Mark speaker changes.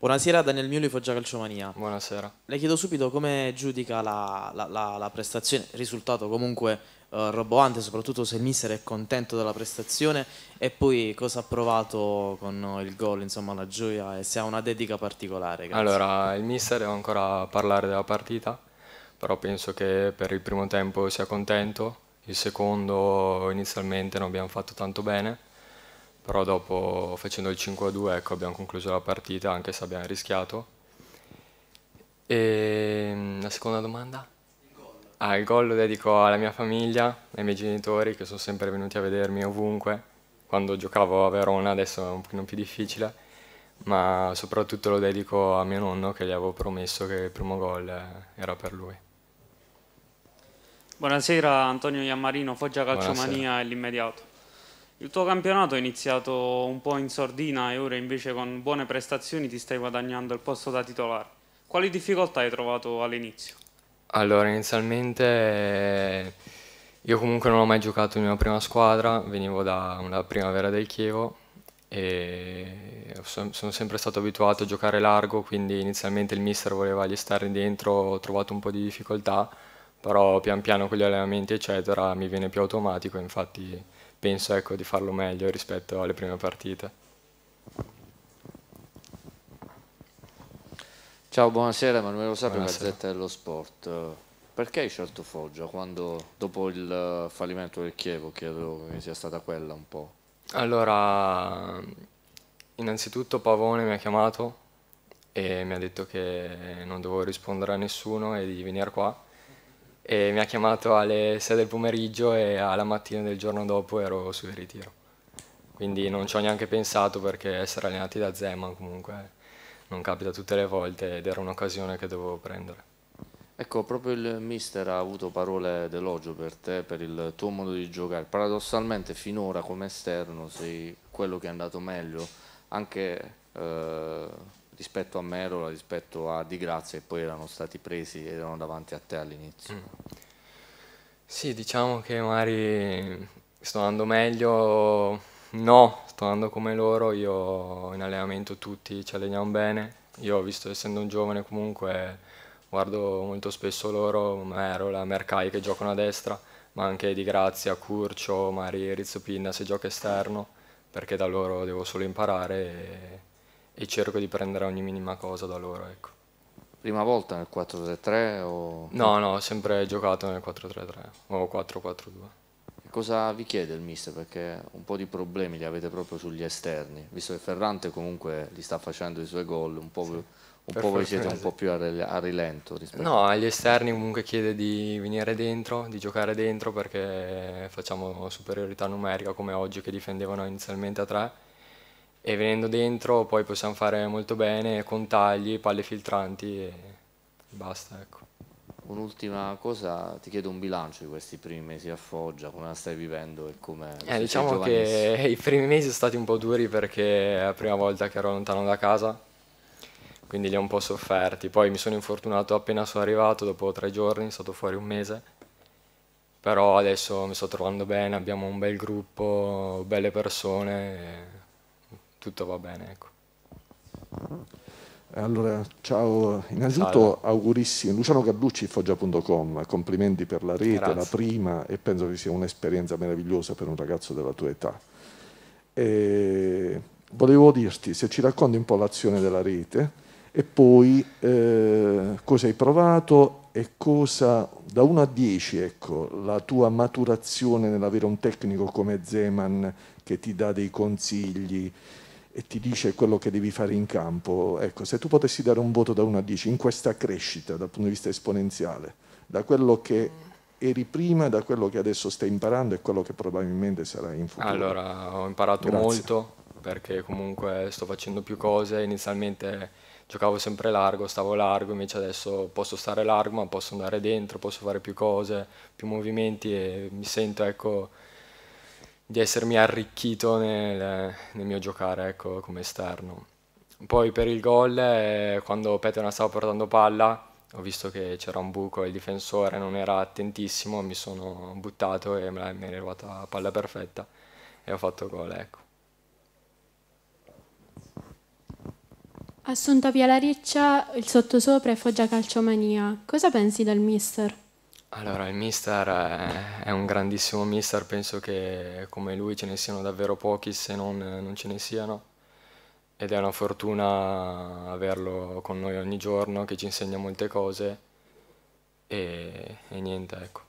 Speaker 1: Buonasera Daniel Miuli, Foggia Calciomania.
Speaker 2: Buonasera.
Speaker 1: Le chiedo subito come giudica la, la, la, la prestazione, risultato comunque eh, roboante, soprattutto se il mister è contento della prestazione e poi cosa ha provato con il gol, insomma la gioia e se ha una dedica particolare.
Speaker 2: Grazie. Allora, il mister deve ancora parlare della partita, però penso che per il primo tempo sia contento, il secondo inizialmente non abbiamo fatto tanto bene però dopo facendo il 5-2 ecco, abbiamo concluso la partita anche se abbiamo rischiato. E mm, la seconda domanda? Il gol. Ah, il gol lo dedico alla mia famiglia, ai miei genitori che sono sempre venuti a vedermi ovunque. Quando giocavo a Verona adesso è un pochino più difficile, ma soprattutto lo dedico a mio nonno che gli avevo promesso che il primo gol era per lui.
Speaker 3: Buonasera Antonio Iammarino, Foggia Calciomania e l'immediato. Il tuo campionato è iniziato un po' in sordina e ora invece con buone prestazioni ti stai guadagnando il posto da titolare. Quali difficoltà hai trovato all'inizio?
Speaker 2: Allora, inizialmente io comunque non ho mai giocato in una prima squadra, venivo da una primavera del Chievo e sono sempre stato abituato a giocare largo, quindi inizialmente il mister voleva gli esterni dentro, ho trovato un po' di difficoltà, però pian piano con gli allenamenti eccetera mi viene più automatico, infatti penso ecco, di farlo meglio rispetto alle prime partite.
Speaker 4: Ciao, buonasera Emanuele Sapio, Gazzetta dello Sport. Perché hai scelto Foggia quando, dopo il fallimento del Chievo, credo che sia stata quella un po'?
Speaker 2: Allora, innanzitutto Pavone mi ha chiamato e mi ha detto che non dovevo rispondere a nessuno e di venire qua e mi ha chiamato alle 6 del pomeriggio e alla mattina del giorno dopo ero sul ritiro. Quindi non ci ho neanche pensato perché essere allenati da Zeman comunque non capita tutte le volte ed era un'occasione che dovevo prendere.
Speaker 4: Ecco, proprio il mister ha avuto parole d'elogio per te, per il tuo modo di giocare. Paradossalmente finora come esterno sei quello che è andato meglio, anche eh, rispetto a Merola, rispetto a Di Grazia che poi erano stati presi, erano davanti a te all'inizio. Mm.
Speaker 2: Sì, diciamo che magari sto andando meglio, no, sto andando come loro, io in allenamento tutti ci alleniamo bene, io visto essendo un giovane comunque guardo molto spesso loro, Merola, Mercai che giocano a destra, ma anche Di Grazia, Curcio, Mari, Rizzo Pinna se gioca esterno, perché da loro devo solo imparare e cerco di prendere ogni minima cosa da loro. Ecco.
Speaker 4: Prima volta nel 4-3-3 o...
Speaker 2: No, no, ho sempre giocato nel 4-3-3 o 4-4-2.
Speaker 4: Cosa vi chiede il mister? Perché un po' di problemi li avete proprio sugli esterni, visto che Ferrante comunque li sta facendo i suoi gol, un po', sì. un po voi siete un po' più a rilento rispetto
Speaker 2: No, agli esterni comunque chiede di venire dentro, di giocare dentro perché facciamo superiorità numerica come oggi che difendevano inizialmente a 3 e venendo dentro poi possiamo fare molto bene con tagli, palle filtranti e basta. Ecco.
Speaker 4: Un'ultima cosa, ti chiedo un bilancio di questi primi mesi a Foggia, come la stai vivendo e come...
Speaker 2: Eh, diciamo che i primi mesi sono stati un po' duri perché è la prima volta che ero lontano da casa, quindi li ho un po' sofferti. Poi mi sono infortunato appena sono arrivato, dopo tre giorni, sono stato fuori un mese, però adesso mi sto trovando bene, abbiamo un bel gruppo, belle persone tutto va bene. Ecco.
Speaker 5: Allora, ciao, innanzitutto augurissimi, Luciano Carlucci, Foggia.com, complimenti per la rete, Grazie. la prima e penso che sia un'esperienza meravigliosa per un ragazzo della tua età. E volevo dirti se ci racconti un po' l'azione della rete e poi eh, cosa hai provato e cosa, da 1 a 10, ecco, la tua maturazione nell'avere un tecnico come Zeman che ti dà dei consigli, e ti dice quello che devi fare in campo. Ecco, se tu potessi dare un voto da 1 a 10 in questa crescita dal punto di vista esponenziale, da quello che eri prima, da quello che adesso stai imparando e quello che probabilmente sarai in futuro.
Speaker 2: Allora, ho imparato Grazie. molto perché comunque sto facendo più cose, inizialmente giocavo sempre largo, stavo largo, invece adesso posso stare largo ma posso andare dentro, posso fare più cose, più movimenti e mi sento ecco di essermi arricchito nel, nel mio giocare ecco, come esterno. Poi per il gol, eh, quando Petena stava portando palla, ho visto che c'era un buco e il difensore non era attentissimo, mi sono buttato e mi è arrivata la palla perfetta e ho fatto gol. Ecco.
Speaker 6: Assunta Via La Riccia, il sottosopra e Foggia Calciomania. Cosa pensi del mister?
Speaker 2: Allora, il mister è, un grandissimo mister, penso che come lui ce ne siano davvero pochi se non, non ce ne siano ed è una fortuna averlo con noi ogni giorno che ci insegna molte cose e, e niente, ecco.